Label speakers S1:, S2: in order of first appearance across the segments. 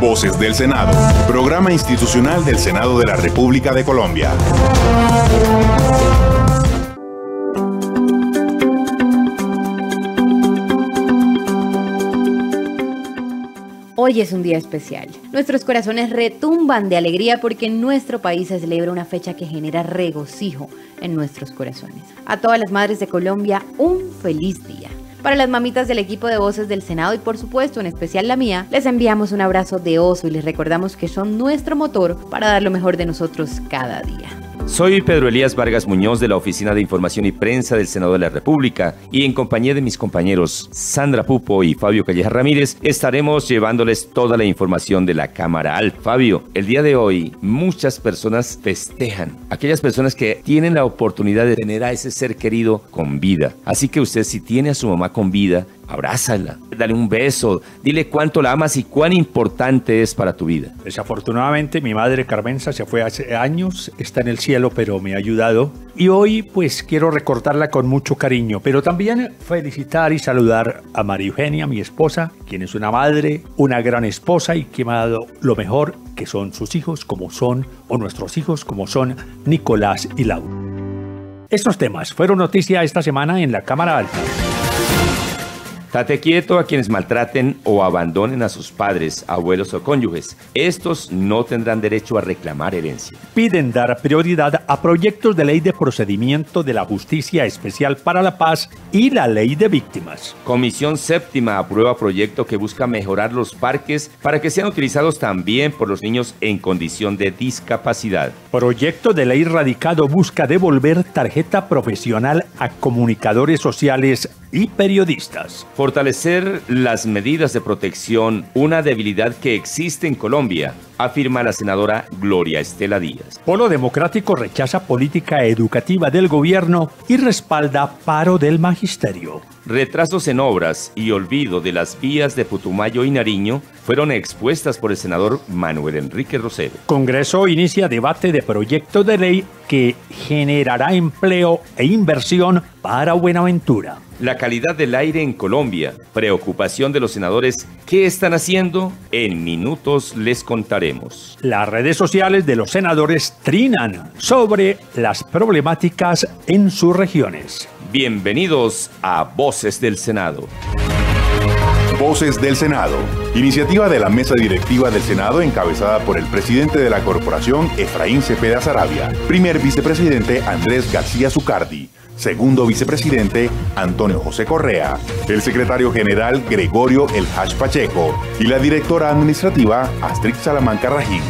S1: Voces del Senado, programa institucional del Senado de la República de Colombia.
S2: Hoy es un día especial. Nuestros corazones retumban de alegría porque en nuestro país se celebra una fecha que genera regocijo en nuestros corazones. A todas las madres de Colombia, un feliz día. Para las mamitas del equipo de voces del Senado y por supuesto en especial la mía, les enviamos un abrazo de oso y les recordamos que son nuestro motor para dar lo mejor de nosotros cada día.
S3: Soy Pedro Elías Vargas Muñoz de la Oficina de Información y Prensa del Senado de la República y en compañía de mis compañeros Sandra Pupo y Fabio Calleja Ramírez estaremos llevándoles toda la información de la Cámara Al. Fabio, el día de hoy muchas personas festejan, aquellas personas que tienen la oportunidad de tener a ese ser querido con vida. Así que usted si tiene a su mamá con vida, abrázala, dale un beso, dile cuánto la amas y cuán importante es para tu vida.
S4: Desafortunadamente mi madre Carmenza se fue hace años, está en el cielo pero me ha ayudado y hoy pues quiero recordarla con mucho cariño, pero también felicitar y saludar a María Eugenia, mi esposa, quien es una madre, una gran esposa y que me ha dado lo mejor que son sus hijos como son o nuestros hijos como son Nicolás y Laura. Estos temas fueron noticia esta semana en la Cámara Alta.
S3: Tate quieto a quienes maltraten o abandonen a sus padres, abuelos o cónyuges. Estos no tendrán derecho a reclamar herencia.
S4: Piden dar prioridad a proyectos de ley de procedimiento de la Justicia Especial para la Paz y la Ley de Víctimas.
S3: Comisión Séptima aprueba proyecto que busca mejorar los parques para que sean utilizados también por los niños en condición de discapacidad.
S4: Proyecto de ley radicado busca devolver tarjeta profesional a comunicadores sociales y periodistas.
S3: Fortalecer las medidas de protección, una debilidad que existe en Colombia, afirma la senadora Gloria Estela Díaz.
S4: Polo Democrático rechaza política educativa del gobierno y respalda paro del magisterio.
S3: Retrasos en obras y olvido de las vías de Putumayo y Nariño fueron expuestas por el senador Manuel Enrique Rosero.
S4: Congreso inicia debate de proyecto de ley que generará empleo e inversión para Buenaventura.
S3: La calidad del aire en Colombia, preocupación de los senadores, ¿qué están haciendo? En minutos les contaremos.
S4: Las redes sociales de los senadores trinan sobre las problemáticas en sus regiones.
S3: Bienvenidos a Voces del Senado.
S1: Voces del Senado. Iniciativa de la mesa directiva del Senado encabezada por el presidente de la corporación Efraín Cepeda Sarabia, primer vicepresidente Andrés García Zucardi, segundo vicepresidente Antonio José Correa, el secretario general Gregorio El Hash Pacheco y la directora administrativa Astrid Salamanca Rajín.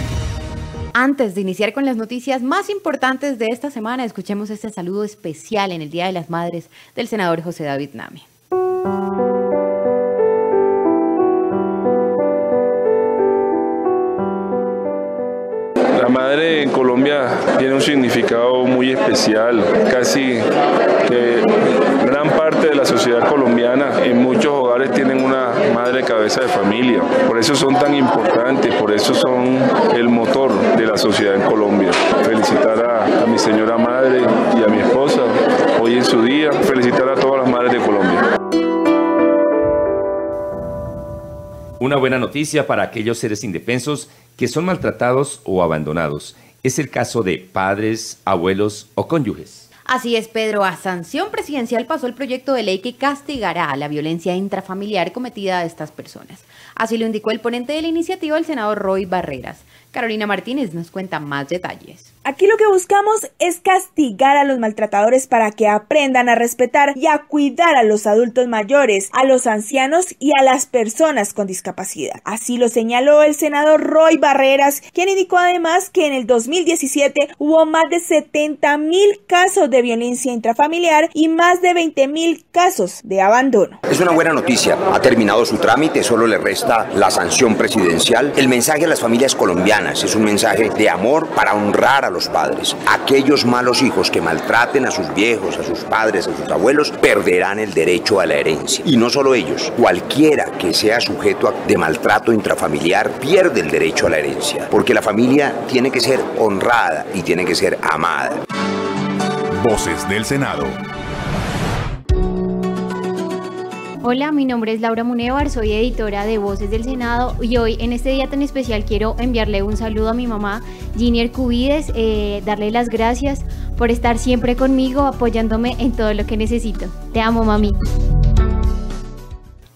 S2: Antes de iniciar con las noticias más importantes de esta semana, escuchemos este saludo especial en el Día de las Madres del senador José David Nami.
S5: La madre en Colombia tiene un significado muy especial, casi que gran parte de la sociedad colombiana en muchos hogares tienen una madre cabeza de familia, por eso son tan importantes, por eso son el motor de la sociedad en Colombia.
S3: Una buena noticia para aquellos seres indefensos que son maltratados o abandonados. Es el caso de padres, abuelos o cónyuges.
S2: Así es, Pedro. A sanción presidencial pasó el proyecto de ley que castigará la violencia intrafamiliar cometida a estas personas. Así lo indicó el ponente de la iniciativa, el senador Roy Barreras. Carolina Martínez nos cuenta más detalles.
S6: Aquí lo que buscamos es castigar a los maltratadores para que aprendan a respetar y a cuidar a los adultos mayores, a los ancianos y a las personas con discapacidad. Así lo señaló el senador Roy Barreras, quien indicó además que en el 2017 hubo más de 70 mil casos de violencia intrafamiliar y más de 20 mil casos de abandono.
S7: Es una buena noticia. Ha terminado su trámite, solo le resta la sanción presidencial. El mensaje a las familias colombianas es un mensaje de amor para honrar a los padres. Aquellos malos hijos que maltraten a sus viejos, a sus padres, a sus abuelos, perderán el derecho a la herencia. Y no solo ellos, cualquiera que sea sujeto de maltrato intrafamiliar pierde el derecho a la herencia, porque la familia tiene que ser honrada y tiene que ser amada.
S1: Voces del Senado.
S8: Hola, mi nombre es Laura Munevar, soy editora de Voces del Senado y hoy en este día tan especial quiero enviarle un saludo a mi mamá, Ginier Cubides, eh, darle las gracias por estar siempre conmigo, apoyándome en todo lo que necesito. Te amo, mami.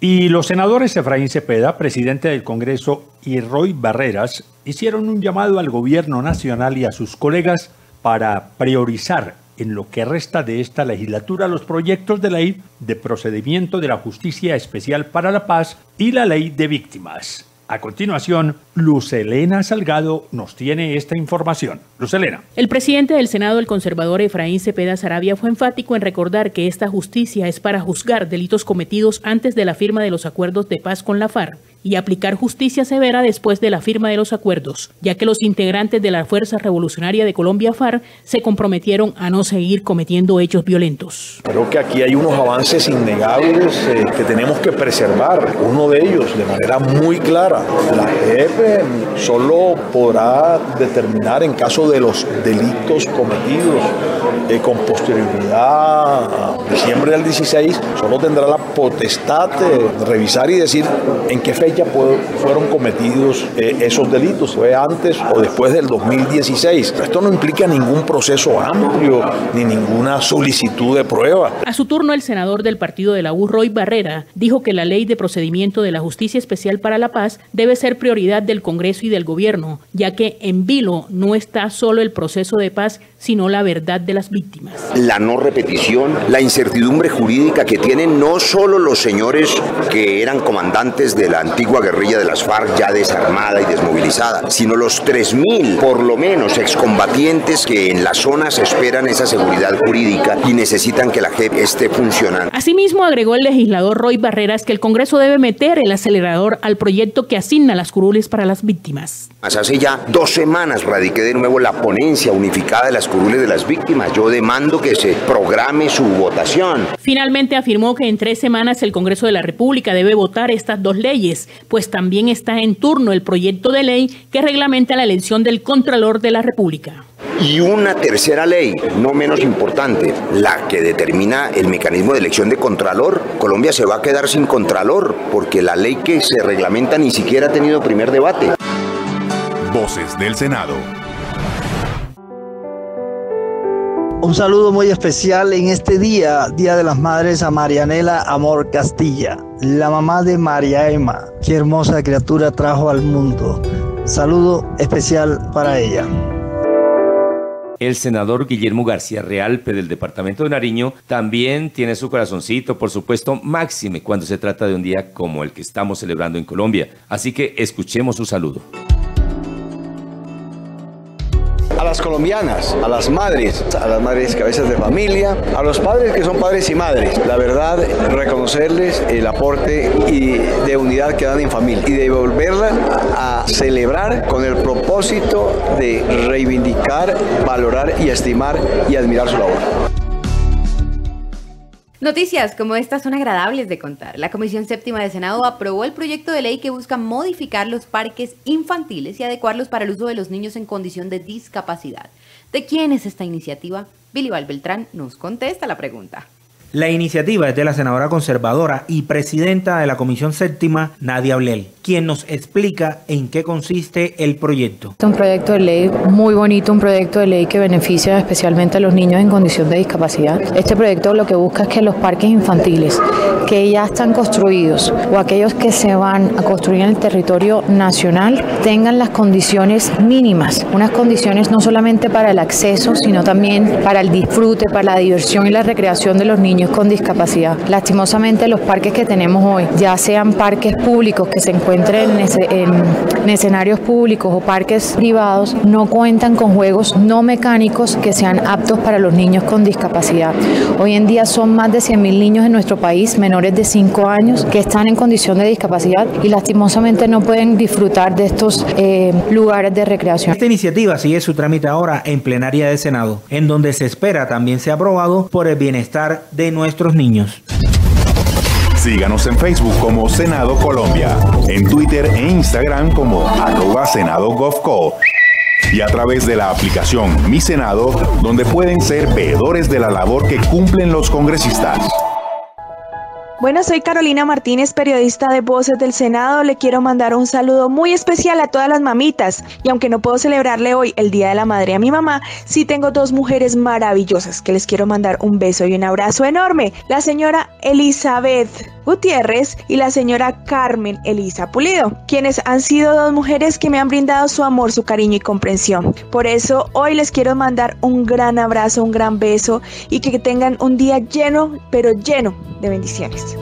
S4: Y los senadores Efraín Cepeda, presidente del Congreso, y Roy Barreras hicieron un llamado al gobierno nacional y a sus colegas para priorizar en lo que resta de esta legislatura los proyectos de ley de procedimiento de la Justicia Especial para la Paz y la Ley de Víctimas. A continuación, Luz Elena Salgado nos tiene esta información. Luz Elena.
S9: El presidente del Senado, el conservador Efraín Cepeda Sarabia, fue enfático en recordar que esta justicia es para juzgar delitos cometidos antes de la firma de los acuerdos de paz con la FARC y aplicar justicia severa después de la firma de los acuerdos, ya que los integrantes de la Fuerza Revolucionaria de Colombia FARC se comprometieron a no seguir cometiendo hechos violentos.
S10: Creo que aquí hay unos avances innegables eh, que tenemos que preservar. Uno de ellos, de manera muy clara, la JEP solo podrá determinar en caso de los delitos cometidos eh, con posterioridad a diciembre del 16, solo tendrá la potestad de revisar y decir en qué fecha fueron cometidos eh, esos delitos, fue antes o después del 2016. Esto no implica ningún proceso amplio ni ninguna solicitud de prueba.
S9: A su turno, el senador del partido de la U, Roy Barrera, dijo que la ley de procedimiento de la Justicia Especial para la Paz debe ser prioridad del Congreso y del Gobierno, ya que en vilo no está solo el proceso de paz, sino la verdad de las víctimas.
S7: La no repetición, la incertidumbre jurídica que tienen no solo los señores que eran comandantes de la antigua guerrilla de las FARC ya desarmada y desmovilizada, sino los 3.000, por lo menos, excombatientes que en las zonas esperan esa seguridad jurídica y necesitan que la JEP esté funcionando.
S9: Asimismo, agregó el legislador Roy Barreras que el Congreso debe meter el acelerador al proyecto que asigna las curules para las víctimas.
S7: Hace ya dos semanas radiqué de nuevo la ponencia unificada de las curules de las víctimas. Yo demando que se programe su votación.
S9: Finalmente afirmó que en tres semanas el Congreso de la República debe votar estas dos leyes, pues también está en turno el proyecto de ley que reglamenta la elección del Contralor de la República.
S7: Y una tercera ley, no menos importante, la que determina el mecanismo de elección de Contralor. Colombia se va a quedar sin Contralor porque la ley que se reglamenta ni siquiera ha tenido primer debate.
S1: Voces del Senado.
S11: Un saludo muy especial en este día, Día de las Madres, a Marianela Amor Castilla, la mamá de María Emma. Qué hermosa criatura trajo al mundo. Saludo especial para ella.
S3: El senador Guillermo García Realpe del departamento de Nariño también tiene su corazoncito, por supuesto, máxime cuando se trata de un día como el que estamos celebrando en Colombia. Así que escuchemos su saludo
S12: a las colombianas, a las madres, a las madres cabezas de familia, a los padres que son padres y madres. La verdad, reconocerles el aporte y de unidad que dan en familia y devolverla a celebrar con el propósito de reivindicar, valorar y estimar y admirar su labor.
S2: Noticias como estas son agradables de contar. La Comisión Séptima de Senado aprobó el proyecto de ley que busca modificar los parques infantiles y adecuarlos para el uso de los niños en condición de discapacidad. ¿De quién es esta iniciativa? Billy Val Beltrán nos contesta la pregunta.
S13: La iniciativa es de la senadora conservadora y presidenta de la Comisión Séptima, Nadia Blel, quien nos explica en qué consiste el proyecto.
S14: Es un proyecto de ley muy bonito, un proyecto de ley que beneficia especialmente a los niños en condición de discapacidad. Este proyecto lo que busca es que los parques infantiles que ya están construidos o aquellos que se van a construir en el territorio nacional tengan las condiciones mínimas, unas condiciones no solamente para el acceso, sino también para el disfrute, para la diversión y la recreación de los niños con discapacidad. Lastimosamente los parques que tenemos hoy, ya sean parques públicos que se encuentren en, escenarios públicos o parques privados, no cuentan con juegos no mecánicos que sean aptos para los niños con discapacidad. Hoy en día son más de 100.000 niños en nuestro país menores de 5 años que están en condición de discapacidad y lastimosamente no pueden disfrutar de estos eh, lugares de recreación.
S13: Esta iniciativa sigue su trámite ahora en plenaria del Senado, en donde se espera también sea aprobado por el bienestar de nuestros niños.
S1: Síganos en Facebook como Senado Colombia, en Twitter e Instagram como arroba Senado GovCo y a través de la aplicación Mi Senado, donde pueden ser veedores de la labor que cumplen los congresistas.
S6: Bueno, soy Carolina Martínez, periodista de Voces del Senado. Le quiero mandar un saludo muy especial a todas las mamitas. Y aunque no puedo celebrarle hoy el Día de la Madre a mi mamá, sí tengo dos mujeres maravillosas que les quiero mandar un beso y un abrazo enorme. La señora Elizabeth Gutiérrez y la señora Carmen Elisa Pulido, quienes han sido dos mujeres que me han brindado su amor, su cariño y comprensión. Por eso hoy les quiero mandar un gran abrazo, un gran beso y que tengan un día lleno, pero lleno de bendiciones.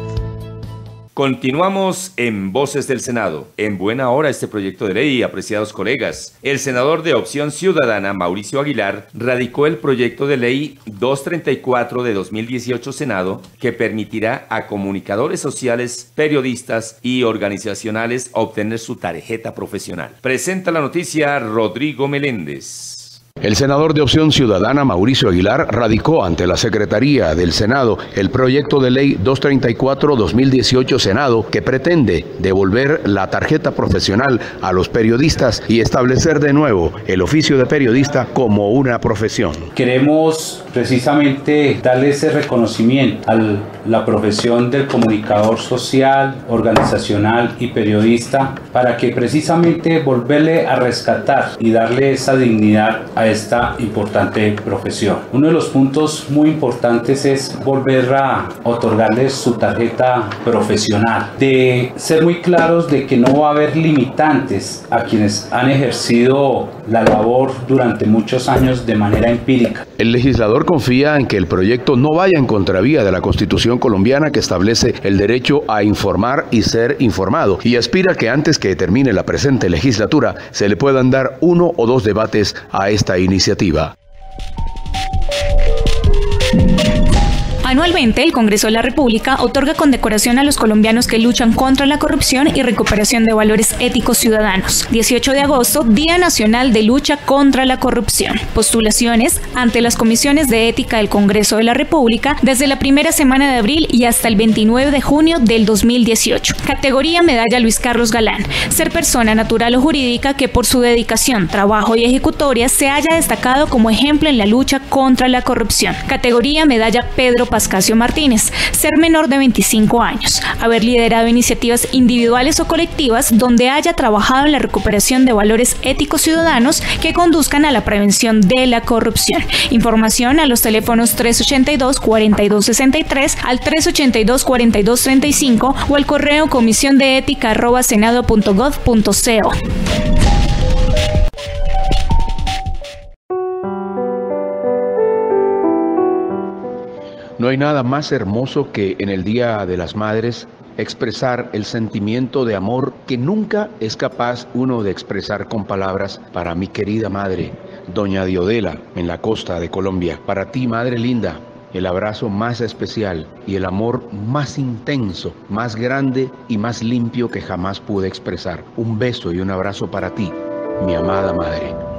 S3: Continuamos en Voces del Senado. En buena hora este proyecto de ley, apreciados colegas. El senador de Opción Ciudadana, Mauricio Aguilar, radicó el proyecto de ley 234 de 2018 Senado que permitirá a comunicadores sociales, periodistas y organizacionales obtener su tarjeta profesional. Presenta la noticia Rodrigo Meléndez.
S15: El senador de Opción Ciudadana, Mauricio Aguilar, radicó ante la Secretaría del Senado el proyecto de ley 234-2018 Senado que pretende devolver la tarjeta profesional a los periodistas y establecer de nuevo el oficio de periodista como una profesión.
S16: Queremos precisamente darle ese reconocimiento a la profesión del comunicador social, organizacional y periodista para que precisamente volverle a rescatar y darle esa dignidad a esta importante profesión. Uno de los puntos muy importantes es volver a otorgarles su tarjeta profesional, de ser muy claros de que no va a haber limitantes a quienes han ejercido la labor durante muchos años de manera empírica.
S15: El legislador confía en que el proyecto no vaya en contravía de la Constitución colombiana que establece el derecho a informar y ser informado y aspira que antes que termine la presente legislatura se le puedan dar uno o dos debates a esta iniciativa.
S17: Anualmente, el Congreso de la República otorga condecoración a los colombianos que luchan contra la corrupción y recuperación de valores éticos ciudadanos. 18 de agosto, Día Nacional de Lucha contra la Corrupción. Postulaciones ante las comisiones de ética del Congreso de la República desde la primera semana de abril y hasta el 29 de junio del 2018. Categoría Medalla Luis Carlos Galán. Ser persona natural o jurídica que por su dedicación, trabajo y ejecutoria se haya destacado como ejemplo en la lucha contra la corrupción. Categoría Medalla Pedro Paz Pascasio Martínez, ser menor de 25 años, haber liderado iniciativas individuales o colectivas donde haya trabajado en la recuperación de valores éticos ciudadanos que conduzcan a la prevención de la corrupción. Información a los teléfonos 382-4263 al 382-4235 o al correo comisión de ética senado.gov.co.
S15: No hay nada más hermoso que en el Día de las Madres expresar el sentimiento de amor que nunca es capaz uno de expresar con palabras para mi querida madre, doña Diodela, en la costa de Colombia. Para ti, madre linda, el abrazo más especial y el amor más intenso, más grande y más limpio que jamás pude expresar. Un beso y un abrazo para ti, mi amada madre.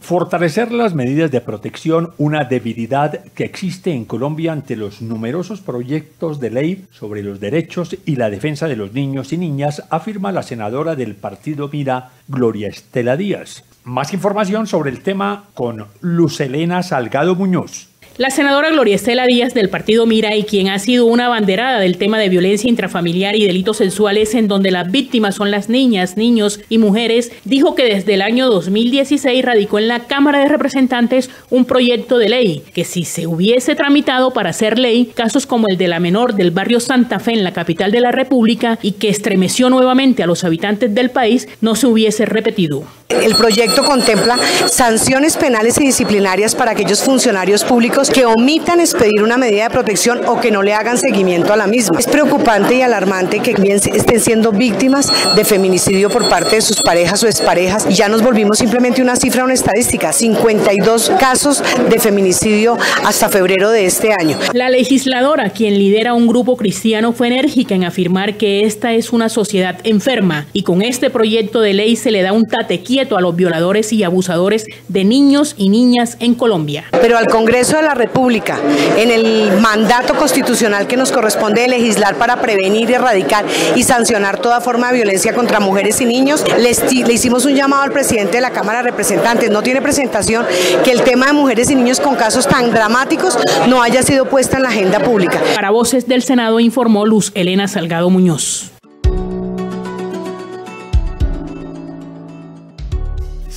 S4: Fortalecer las medidas de protección, una debilidad que existe en Colombia ante los numerosos proyectos de ley sobre los derechos y la defensa de los niños y niñas, afirma la senadora del partido Mira, Gloria Estela Díaz. Más información sobre el tema con Lucelena Salgado Muñoz.
S9: La senadora Gloria Estela Díaz del partido Mira y quien ha sido una banderada del tema de violencia intrafamiliar y delitos sexuales en donde las víctimas son las niñas, niños y mujeres, dijo que desde el año 2016 radicó en la Cámara de Representantes un proyecto de ley que si se hubiese tramitado para hacer ley, casos como el de la menor del barrio Santa Fe en la capital de la República y que estremeció nuevamente a los habitantes del país, no se hubiese repetido.
S18: El proyecto contempla sanciones penales y disciplinarias para aquellos funcionarios públicos que omitan expedir una medida de protección o que no le hagan seguimiento a la misma. Es preocupante y alarmante que bien estén siendo víctimas de feminicidio por parte de sus parejas o exparejas. Ya nos volvimos simplemente una cifra, una estadística, 52 casos de feminicidio hasta febrero de este año.
S9: La legisladora, quien lidera un grupo cristiano, fue enérgica en afirmar que esta es una sociedad enferma y con este proyecto de ley se le da un tatequí a los violadores y abusadores de niños y niñas en Colombia.
S18: Pero al Congreso de la República, en el mandato constitucional que nos corresponde legislar para prevenir, erradicar y sancionar toda forma de violencia contra mujeres y niños, le, hicimos un llamado al presidente de la Cámara de Representantes. No tiene presentación que el tema de mujeres y niños con casos tan dramáticos no haya sido puesta en la agenda pública.
S9: Para Voces del Senado informó Luz Elena Salgado Muñoz.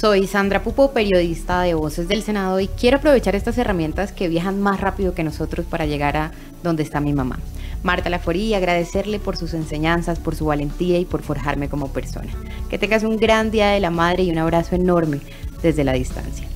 S2: Soy Sandra Pupo, periodista de Voces del Senado y quiero aprovechar estas herramientas que viajan más rápido que nosotros para llegar a donde está mi mamá. Marta Laforí agradecerle por sus enseñanzas, por su valentía y por forjarme como persona. Que tengas un gran día de la madre y un abrazo enorme desde la distancia.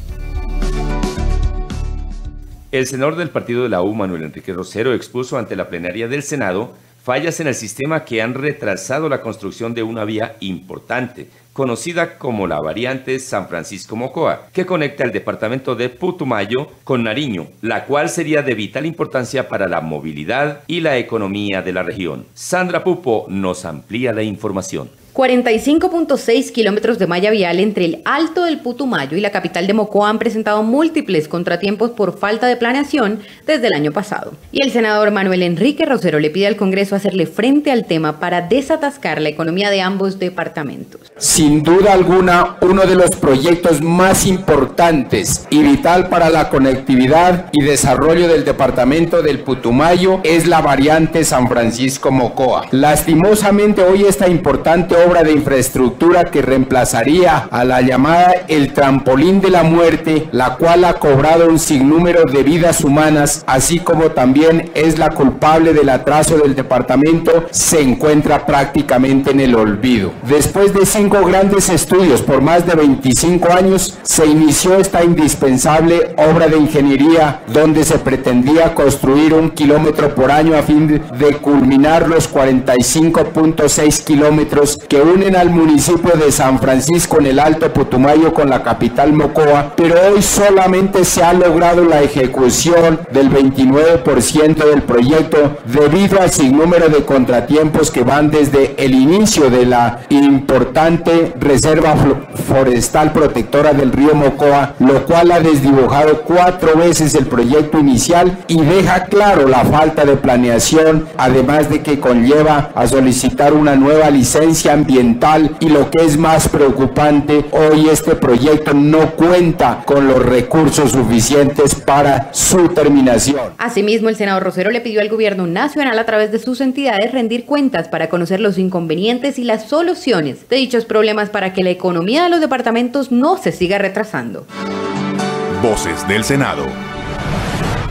S3: El senador del partido de la U, Manuel Enrique Rosero, expuso ante la plenaria del Senado fallas en el sistema que han retrasado la construcción de una vía importante, conocida como la variante San Francisco Mocoa, que conecta el departamento de Putumayo con Nariño, la cual sería de vital importancia para la movilidad y la economía de la región. Sandra Pupo nos amplía la información.
S2: 45.6 kilómetros de malla vial entre el Alto del Putumayo y la capital de Mocoa han presentado múltiples contratiempos por falta de planeación desde el año pasado. Y el senador Manuel Enrique Rosero le pide al Congreso hacerle frente al tema para desatascar la economía de ambos departamentos.
S19: Sin duda alguna, uno de los proyectos más importantes y vital para la conectividad y desarrollo del departamento del Putumayo es la variante San Francisco Mocoa. Lastimosamente hoy esta importante obra de infraestructura que reemplazaría a la llamada el trampolín de la muerte, la cual ha cobrado un sinnúmero de vidas humanas, así como también es la culpable del atraso del departamento, se encuentra prácticamente en el olvido. Después de cinco grandes estudios por más de 25 años, se inició esta indispensable obra de ingeniería donde se pretendía construir un kilómetro por año a fin de culminar los 45.6 kilómetros que unen al municipio de San Francisco en el Alto Putumayo con la capital Mocoa, pero hoy solamente se ha logrado la ejecución del 29% del proyecto debido al sinnúmero de contratiempos que van desde el inicio de la importante reserva forestal protectora del río Mocoa, lo cual ha desdibujado cuatro veces el proyecto inicial y deja claro la falta de planeación, además de que conlleva a solicitar una nueva licencia ambiental y lo que es más preocupante, hoy este proyecto no cuenta con los recursos suficientes para su terminación.
S2: Asimismo, el senador Rosero le pidió al gobierno nacional a través de sus entidades rendir cuentas para conocer los inconvenientes y las soluciones de dichos problemas para que la economía de los departamentos no se siga retrasando.
S1: Voces del Senado.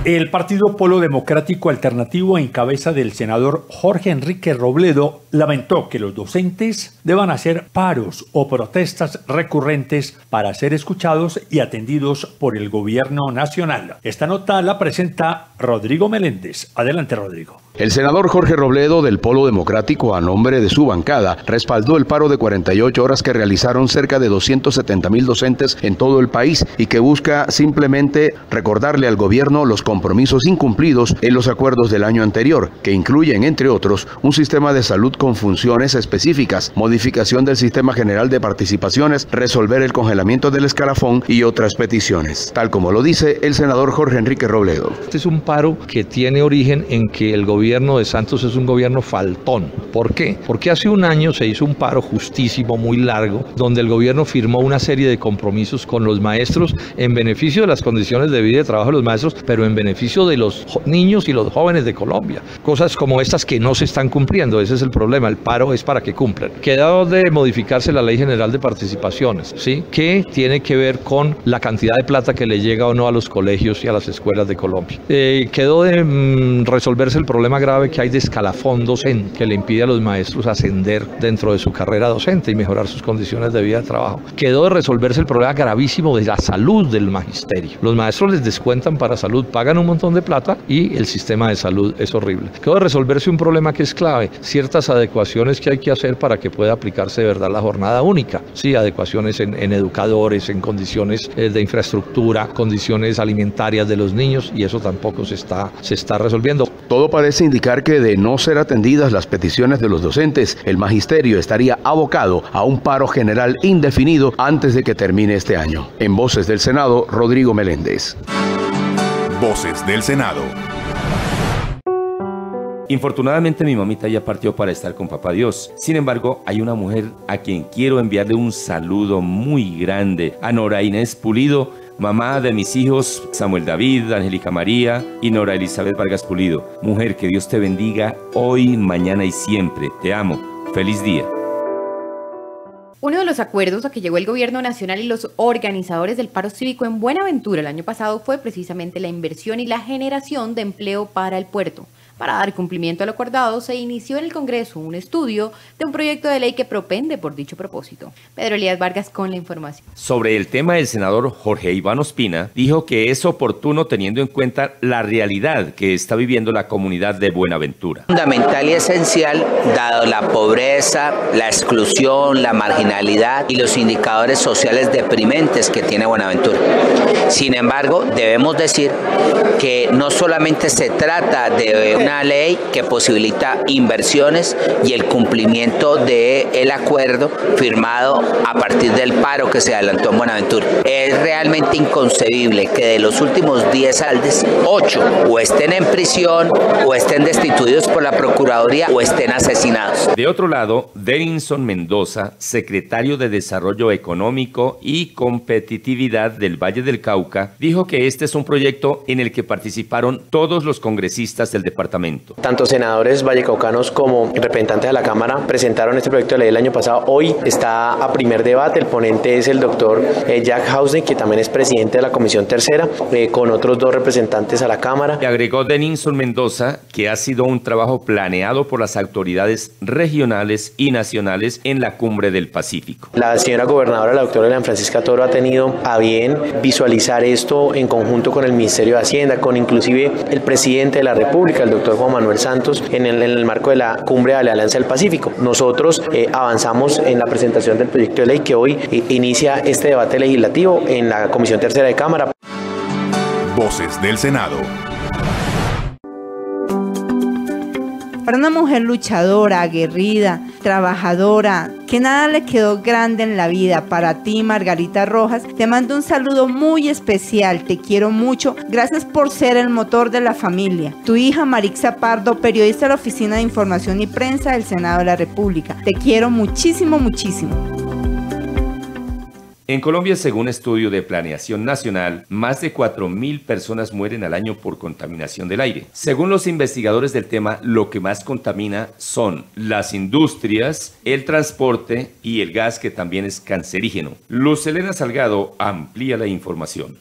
S4: El Partido Polo Democrático Alternativo en cabeza del senador Jorge Enrique Robledo lamentó que los docentes deban hacer paros o protestas recurrentes para ser escuchados y atendidos por el gobierno nacional. Esta nota la presenta Rodrigo Meléndez. Adelante, Rodrigo.
S15: El senador Jorge Robledo del Polo Democrático, a nombre de su bancada, respaldó el paro de 48 horas que realizaron cerca de 270 mil docentes en todo el país y que busca simplemente recordarle al gobierno los compromisos incumplidos en los acuerdos del año anterior, que incluyen, entre otros, un sistema de salud con funciones específicas, modificación del sistema general de participaciones, resolver el congelamiento del escalafón y otras peticiones, tal como lo dice el senador Jorge Enrique Robledo.
S20: Este es un paro que tiene origen en que el gobierno de Santos es un gobierno faltón. ¿Por qué? Porque hace un año se hizo un paro justísimo, muy largo, donde el gobierno firmó una serie de compromisos con los maestros en beneficio de las condiciones de vida y de trabajo de los maestros, pero en beneficio de los niños y los jóvenes de Colombia. Cosas como estas que no se están cumpliendo, ese es el problema, el paro es para que cumplan. Quedó de modificarse la Ley General de Participaciones, ¿sí? que tiene que ver con la cantidad de plata que le llega o no a los colegios y a las escuelas de Colombia. Eh, quedó de mm, resolverse el problema grave que hay de escalafón docente que le impide a los maestros ascender dentro de su carrera docente y mejorar sus condiciones de vida de trabajo. Quedó de resolverse el problema gravísimo de la salud del magisterio. Los maestros les descuentan para salud, pagan un montón de plata y el sistema de salud es horrible. Quedó de resolverse un problema que es clave, ciertas adecuaciones que hay que hacer para que pueda aplicarse de verdad la jornada única. Sí, adecuaciones en, en educadores, en condiciones eh, de infraestructura, condiciones alimentarias de los niños y eso tampoco se está, se está resolviendo.
S15: Todo parece indicar que de no ser atendidas las peticiones de los docentes, el magisterio estaría abocado a un paro general indefinido antes de que termine este año. En Voces del Senado, Rodrigo Meléndez.
S1: Voces del Senado.
S3: Infortunadamente mi mamita ya partió para estar con papá Dios. Sin embargo, hay una mujer a quien quiero enviarle un saludo muy grande, a Nora Inés Pulido, mamá de mis hijos Samuel David, Angélica María y Nora Elizabeth Vargas Pulido. Mujer, que Dios te bendiga hoy, mañana y siempre. Te amo. Feliz día.
S2: Uno de los acuerdos a que llegó el gobierno nacional y los organizadores del paro cívico en Buenaventura el año pasado fue precisamente la inversión y la generación de empleo para el puerto. Para dar cumplimiento a lo acordado, se inició en el Congreso un estudio de un proyecto de ley que propende por dicho propósito. Pedro Elías Vargas con la información.
S3: Sobre el tema, el senador Jorge Iván Ospina dijo que es oportuno teniendo en cuenta la realidad que está viviendo la comunidad de Buenaventura.
S21: Fundamental y esencial, dado la pobreza, la exclusión, la marginalidad y los indicadores sociales deprimentes que tiene Buenaventura. Sin embargo, debemos decir que no solamente se trata de una ley que posibilita inversiones y el cumplimiento del el acuerdo firmado a partir del paro que se adelantó en Buenaventura. Es realmente inconcebible que de los últimos 10 aldes, 8 o estén en prisión o estén destituidos por la Procuraduría o estén asesinados.
S3: De otro lado, Denison Mendoza, secretario de Desarrollo Económico y Competitividad del Valle del Cauca, dijo que este es un proyecto en el que participaron todos los congresistas del departamento.
S22: Tanto senadores vallecaucanos como representantes de la Cámara presentaron este proyecto de ley el año pasado. Hoy está a primer debate. El ponente es el doctor eh, Jack Hausen, que también es presidente de la Comisión Tercera, eh, con otros dos representantes a la Cámara.
S3: Y agregó Denison Mendoza que ha sido un trabajo planeado por las autoridades regionales y nacionales en la cumbre del Pacífico.
S22: La señora gobernadora, la doctora Elena Francisca Toro, ha tenido a bien visualizar esto en conjunto con el Ministerio de Hacienda, con inclusive el presidente de la República, el doctor Juan Manuel Santos, en el, en el marco de la cumbre de la Alianza del Pacífico. Nosotros eh, avanzamos en la presentación del proyecto de ley que hoy eh, inicia este debate legislativo en la Comisión Tercera de Cámara.
S1: Voces del Senado.
S6: Para una mujer luchadora, aguerrida, trabajadora, que nada le quedó grande en la vida, para ti Margarita Rojas, te mando un saludo muy especial, te quiero mucho, gracias por ser el motor de la familia. Tu hija Marixa Pardo, periodista de la Oficina de Información y Prensa del Senado de la República, te quiero muchísimo, muchísimo.
S3: En Colombia, según estudio de Planeación Nacional, más de 4.000 personas mueren al año por contaminación del aire. Según los investigadores del tema, lo que más contamina son las industrias, el transporte y el gas que también es cancerígeno. Luz Elena Salgado amplía la información.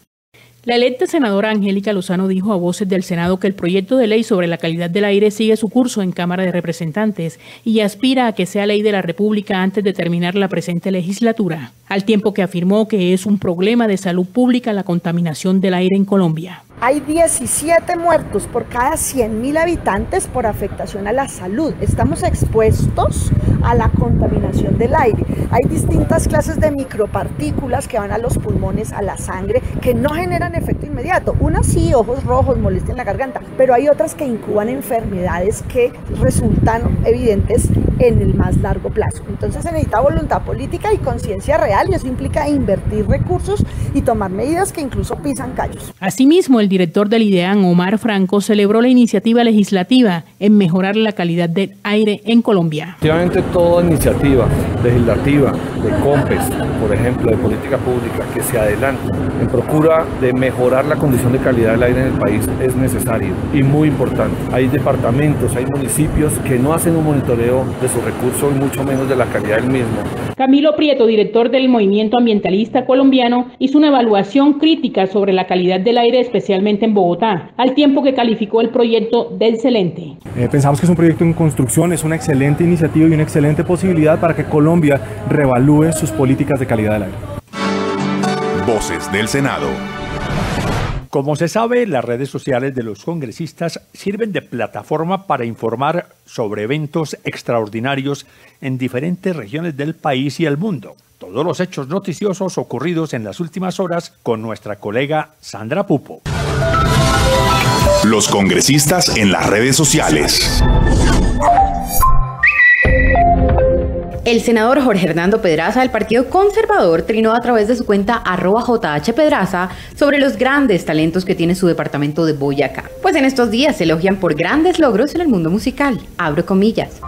S9: La electa senadora Angélica Lozano dijo a voces del Senado que el proyecto de ley sobre la calidad del aire sigue su curso en Cámara de Representantes y aspira a que sea ley de la República antes de terminar la presente legislatura, al tiempo que afirmó que es un problema de salud pública la contaminación del aire en Colombia.
S23: Hay 17 muertos por cada 100.000 habitantes por afectación a la salud. Estamos expuestos a la contaminación del aire. Hay distintas clases de micropartículas que van a los pulmones, a la sangre, que no generan efecto inmediato. Unas sí, ojos rojos, molestia en la garganta, pero hay otras que incuban enfermedades que resultan evidentes en el más largo plazo. Entonces se necesita voluntad política y conciencia real y eso implica invertir recursos y tomar medidas que incluso pisan callos.
S9: Asimismo, el director del IDEAN, Omar Franco, celebró la iniciativa legislativa en mejorar la calidad del aire en Colombia.
S24: Efectivamente, toda iniciativa legislativa de COMPES, por ejemplo, de política pública, que se adelante en procura de mejorar la condición de calidad del aire en el país es necesario y muy importante. Hay departamentos, hay municipios que no hacen un monitoreo de sus recursos y mucho menos de la calidad del mismo.
S9: Camilo Prieto, director del Movimiento Ambientalista Colombiano, hizo una evaluación crítica sobre la calidad del aire, especialmente en Bogotá, al tiempo que calificó el proyecto de excelente.
S25: Eh, pensamos que es un proyecto en construcción, es una excelente iniciativa y una excelente posibilidad para que Colombia revalúe sus políticas de calidad del aire.
S1: Voces del Senado.
S4: Como se sabe, las redes sociales de los congresistas sirven de plataforma para informar sobre eventos extraordinarios en diferentes regiones del país y el mundo. Todos los hechos noticiosos ocurridos en las últimas horas con nuestra colega Sandra Pupo.
S1: Los congresistas en las redes sociales.
S2: El senador Jorge Hernando Pedraza del Partido Conservador trinó a través de su cuenta arroba JH sobre los grandes talentos que tiene su departamento de Boyacá. Pues en estos días se elogian por grandes logros en el mundo musical. Abro comillas.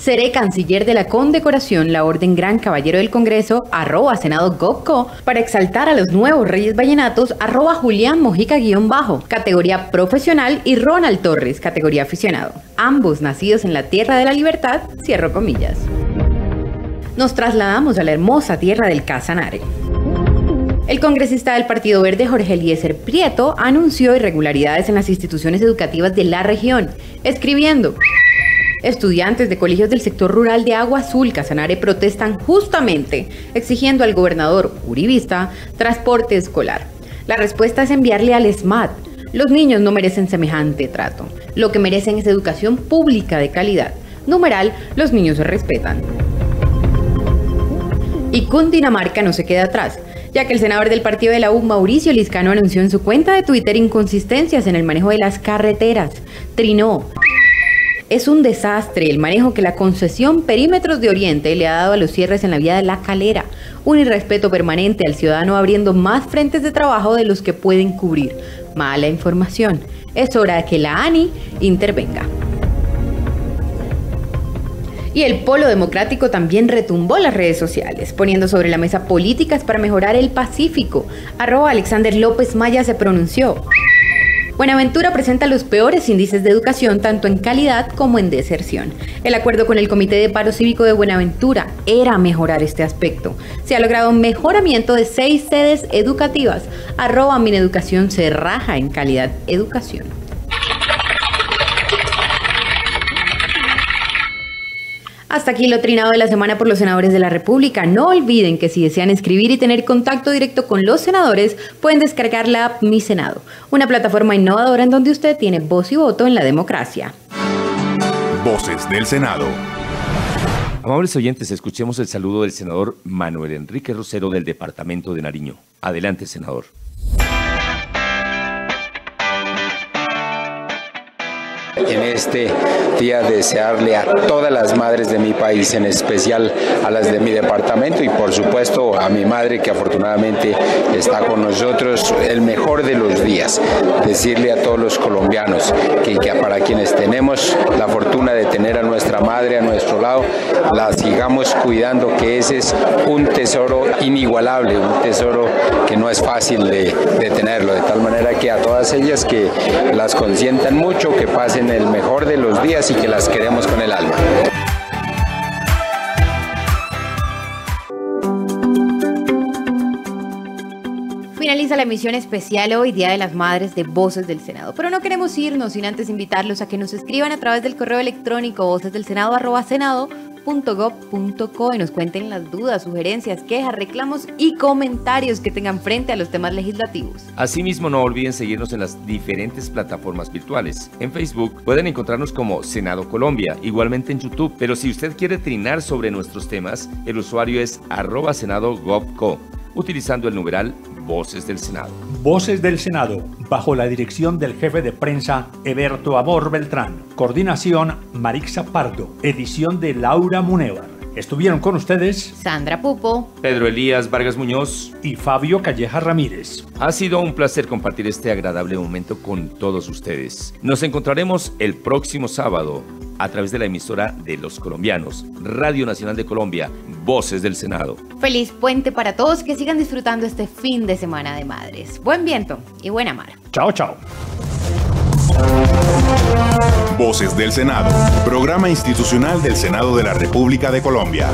S2: Seré canciller de la condecoración la Orden Gran Caballero del Congreso, arroba Senado GovCo, para exaltar a los nuevos Reyes Vallenatos, arroba Julián Mojica guion bajo, categoría profesional, y Ronald Torres, categoría aficionado. Ambos nacidos en la Tierra de la Libertad, cierro comillas nos trasladamos a la hermosa tierra del Casanare. El congresista del Partido Verde, Jorge Eliezer Prieto, anunció irregularidades en las instituciones educativas de la región, escribiendo, Estudiantes de colegios del sector rural de Agua Azul, Casanare, protestan justamente exigiendo al gobernador uribista transporte escolar. La respuesta es enviarle al SMAT. Los niños no merecen semejante trato. Lo que merecen es educación pública de calidad. Numeral, los niños se respetan. Y Cundinamarca no se queda atrás, ya que el senador del partido de la U, Mauricio Liscano, anunció en su cuenta de Twitter inconsistencias en el manejo de las carreteras. Trinó. Es un desastre el manejo que la concesión Perímetros de Oriente le ha dado a los cierres en la vía de La Calera. Un irrespeto permanente al ciudadano abriendo más frentes de trabajo de los que pueden cubrir. Mala información. Es hora de que la ANI intervenga. Y el Polo Democrático también retumbó las redes sociales, poniendo sobre la mesa políticas para mejorar el Pacífico. Arroba Alexander López Maya se pronunció. Buenaventura presenta los peores índices de educación tanto en calidad como en deserción. El acuerdo con el Comité de Paro Cívico de Buenaventura era mejorar este aspecto. Se ha logrado un mejoramiento de seis sedes educativas. Arroba Mineducación se en calidad educación. Hasta aquí lo trinado de la semana por los senadores de la República. No olviden que si desean escribir y tener contacto directo con los senadores, pueden descargar la app Mi Senado, una plataforma innovadora en donde usted tiene voz y voto en la democracia.
S1: Voces del Senado.
S3: Amables oyentes, escuchemos el saludo del senador Manuel Enrique Rosero del Departamento de Nariño. Adelante, senador.
S26: en este desearle a todas las madres de mi país, en especial a las de mi departamento y por supuesto a mi madre que afortunadamente está con nosotros, el mejor de los días. Decirle a todos los colombianos que, para quienes tenemos la fortuna de tener a nuestra madre a nuestro lado, la sigamos cuidando, que ese es un tesoro inigualable, un tesoro que no es fácil de tenerlo, de tal manera que a todas ellas que las consientan mucho, que pasen el mejor de los días y que las queremos con el alma.
S2: Finaliza la emisión especial hoy, Día de las Madres de Voces del Senado. Pero no queremos irnos sin antes invitarlos a que nos escriban a través del correo electrónico vocesdelsenado.senado .gov.co y nos cuenten las dudas, sugerencias, quejas, reclamos y comentarios que tengan frente a los temas legislativos.
S3: Asimismo, no olviden seguirnos en las diferentes plataformas virtuales. En Facebook pueden encontrarnos como Senado Colombia, igualmente en YouTube, pero si usted quiere trinar sobre nuestros temas, el usuario es arroba senado.gov.co, utilizando el numeral Voces del Senado.
S4: Voces del Senado, bajo la dirección del jefe de prensa Eberto Amor Beltrán. Coordinación Marixa Pardo. Edición de Laura Munevar. Estuvieron con ustedes
S2: Sandra Pupo,
S3: Pedro Elías Vargas Muñoz
S4: y Fabio Calleja Ramírez.
S3: Ha sido un placer compartir este agradable momento con todos ustedes. Nos encontraremos el próximo sábado a través de la emisora de los colombianos, Radio Nacional de Colombia, Voces del Senado.
S2: Feliz puente para todos que sigan disfrutando este fin de semana de madres. Buen viento y buena mar.
S4: Chao, chao.
S1: Voces del Senado, programa institucional del Senado de la República de Colombia.